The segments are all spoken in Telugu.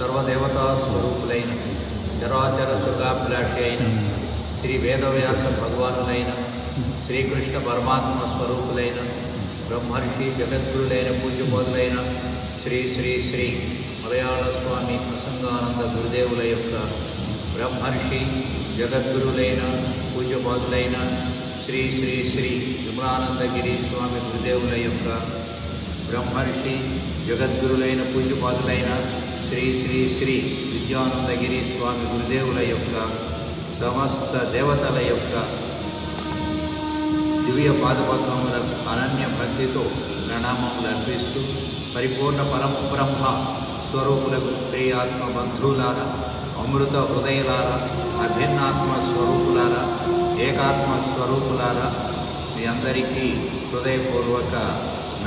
సర్వదేవతా స్వరూపులైన చరాచర సుఖాభిలాషి అయిన శ్రీ వేదవ్యాస భగవానులైన శ్రీకృష్ణ పరమాత్మ స్వరూపులైన బ్రహ్మర్షి జగద్గురులైన పూజ్యబోధులైన శ్రీ శ్రీ శ్రీ మలయాళ స్వామి ప్రసంగానంద గురుదేవుల యొక్క బ్రహ్మర్షి జగద్గురులైన పూజ్యబోధులైన శ్రీ శ్రీ శ్రీ విమలానందగిరి స్వామి గురుదేవుల యొక్క బ్రహ్మర్షి జగద్గురులైన పూజ్యపాదులైన శ్రీ శ్రీ శ్రీ విద్యానందగిరి స్వామి గురుదేవుల యొక్క సమస్త దేవతల యొక్క దివ్య పాదపద్మముల అనన్య భక్తితో ప్రణామములు అర్పిస్తూ పరిపూర్ణ పరబ్రహ్మ స్వరూపులకు ప్రియాత్మ బంధువులారా అమృత హృదయులారా అభిన్నాత్మ స్వరూపులారా ఏకాత్మ స్వరూపులారా మీ అందరికీ హృదయపూర్వక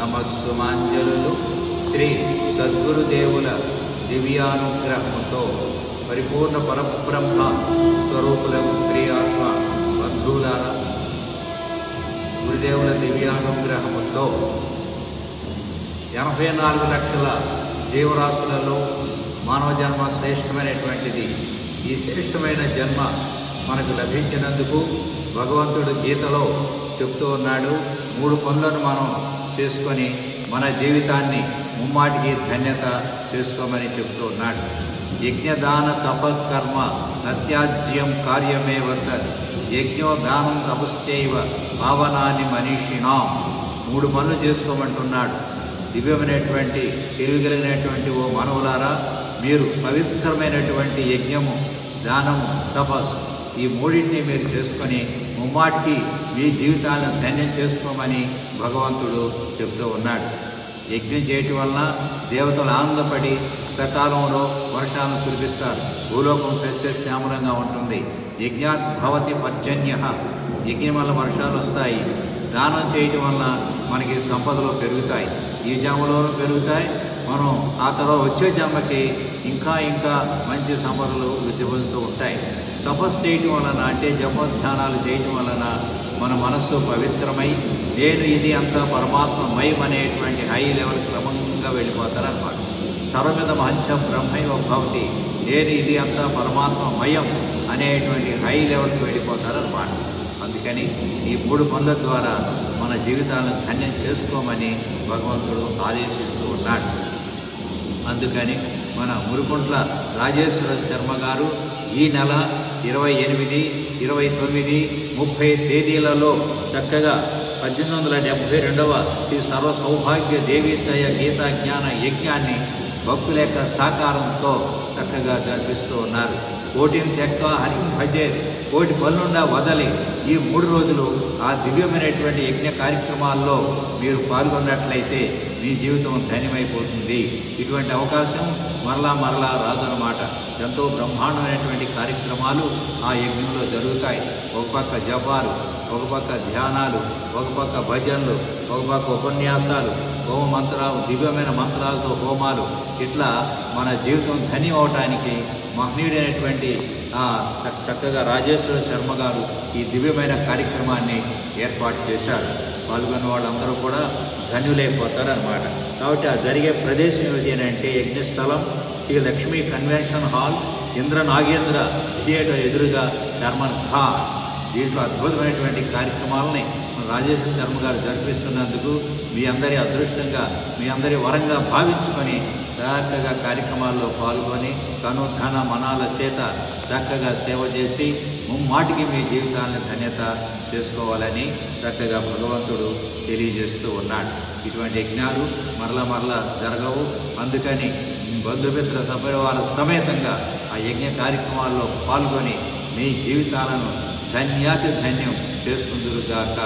నమస్సుమాంజలు శ్రీ సద్గురుదేవుల దివ్యానుగ్రహంతో పరిపూర్ణ పరబ్రహ్మ స్వరూపులకు క్రియాత్మ బంధువుల గురుదేవుల దివ్యానుగ్రహంతో ఎనభై నాలుగు లక్షల జీవరాశులలో మానవ జన్మ శ్రేష్టమైనటువంటిది. ఈ శ్రేష్టమైన జన్మ మనకు లభించినందుకు భగవంతుడు గీతలో చెప్తూ ఉన్నాడు. మూడు పనులను మనం చేసుకొని మన జీవితాన్ని ముమ్మాటికి ధన్యత చేసుకోమని చెబుతూ ఉన్నాడు. యజ్ఞదాన తపకర్మ నత్యాజ్యం కార్యమే వర్తది యజ్ఞోదానం తపశ్చైవ భావనాన్ని మనీషిణాం. మూడు పనులు చేసుకోమంటున్నాడు. దివ్యమైనటువంటి తెలివిగలిగినటువంటి ఓ మానవులారా మీరు పవిత్రమైనటువంటి యజ్ఞము దానము తపస్సు ఈ మూడింటిని మీరు చేసుకొని ముమ్మాటికి మీ జీవితాలను ధన్యం చేసుకోమని భగవంతుడు చెప్తూ ఉన్నాడు. యజ్ఞం చేయటం వలన దేవతలు ఆనందపడి సకాలంలో వర్షాలను కురిపిస్తారు. భూలోకం సస్యశ్యామలంగా ఉంటుంది. యజ్ఞాత్ భవతి పర్జన్య యజ్ఞం వల్ల వర్షాలు వస్తాయి. దానం చేయటం వలన మనకి సంపదలు పెరుగుతాయి. ఈ జన్మలోనూ పెరుగుతాయి. మనం ఆ తర్వాత వచ్చే జన్మకి ఇంకా ఇంకా మంచి సంపదలు వృద్ధి పొందుతూ ఉంటాయి. తపస్సు చేయటం వలన అంటే జపోధ్యానాలు చేయటం వలన మన మనస్సు పవిత్రమై నేను ఇది అంతా పరమాత్మమయం అనేటువంటి హై లెవెల్ క్రమంగా వెళ్ళిపోతారన్నమాట. సర్వమిద మహంచం బ్రహ్మైవ భవతి నేను ఇది అంతా పరమాత్మమయం అనేటువంటి హై లెవెల్కి వెళ్ళిపోతారన్నమాట. అందుకని ఈ మూడు పనుల ద్వారా మన జీవితాలను ధన్యం చేసుకోమని భగవంతుడు ఆదేశిస్తూ ఉన్నాడు. అందుకని మన మురుకుంట్ల రాజేశ్వర శర్మ గారు ఈ నెల ఇరవై ఎనిమిది ఇరవై తొమ్మిది ముప్పై తేదీలలో చక్కగా పద్దెనిమిది వందల డెబ్భై రెండవ శ్రీ సర్వ సౌభాగ్య దేవీతయ గీతా జ్ఞాన యజ్ఞాన్ని భక్తుల యొక్క సహకారంతో చక్కగా జరిపిస్తూ ఉన్నారు. కోటిని తెక్క హరి భజే కోటి పనులుండా వదలి ఈ మూడు రోజులు ఆ దివ్యమైనటువంటి యజ్ఞ కార్యక్రమాల్లో మీరు పాల్గొన్నట్లయితే మీ జీవితం ధన్యమైపోతుంది. ఇటువంటి అవకాశం మరలా మరలా రాదనమాట ఎంతో బ్రహ్మాండమైనటువంటి కార్యక్రమాలు ఆ యజ్ఞంలో జరుగుతాయి. ఒక పక్క జపాలు ఒక పక్క ధ్యానాలు ఒక పక్క భజనలు ఒక పక్క ఉపన్యాసాలు హోమ మంత్రాలు దివ్యమైన మంత్రాలతో హోమాలు. ఇట్లా మన జీవితం ధన్యం అవటానికి మహనీయుడైనటువంటి చక్కగా రాజేశ్వర శర్మ గారు ఈ దివ్యమైన కార్యక్రమాన్ని ఏర్పాటు చేశారు. పాల్గొన్న వాళ్ళందరూ కూడా ధన్యులైపోతారు అనమాట కాబట్టి ఆ జరిగే ప్రదేశం ఏమిటి అని అంటే యజ్ఞస్థలం Shri Lakshmi convention hall Indra Nagendra theatre ఎదురుగా ధర్మన్ ఖాన్ దీంట్లో అద్భుతమైనటువంటి కార్యక్రమాలని రాజేశ్వర శర్మ గారు జరిపిస్తున్నందుకు మీ అందరి అదృష్టంగా మీ అందరి వరంగా భావించుకొని చక్కగా కార్యక్రమాల్లో పాల్గొని తను ధన మనాల చేత చక్కగా సేవ చేసి ముమ్మాటికి మీ జీవితాన్ని ధన్యత చేసుకోవాలని చక్కగా భగవంతుడు తెలియజేస్తూ ఉన్నాడు. ఇటువంటి యజ్ఞాలు మరలా మరలా జరగవు. అందుకని బంధుమిత్ర సభ్యుల సమేతంగా ఆ యజ్ఞ కార్యక్రమాల్లో పాల్గొని మీ జీవితాలను ధన్యాతి ధన్యం చేసుకుందురుగాక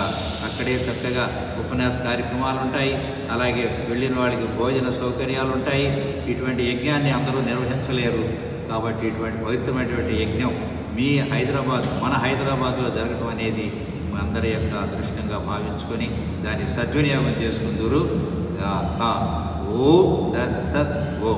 అక్కడే చక్కగా ఉపన్యాస కార్యక్రమాలు ఉంటాయి అలాగే వెళ్ళిన వాళ్ళకి భోజన సౌకర్యాలు ఉంటాయి ఇటువంటి యజ్ఞాన్ని అందరూ నిర్వహించలేరు. కాబట్టి ఇటువంటి పవిత్రమైనటువంటి యజ్ఞం మీ హైదరాబాద్ మన హైదరాబాద్లో జరగడం అనేది అందరి యొక్క అదృష్టంగా భావించుకొని దాన్ని సద్వినియోగం చేసుకుందరు ఓ దట్ సత్ ఓ.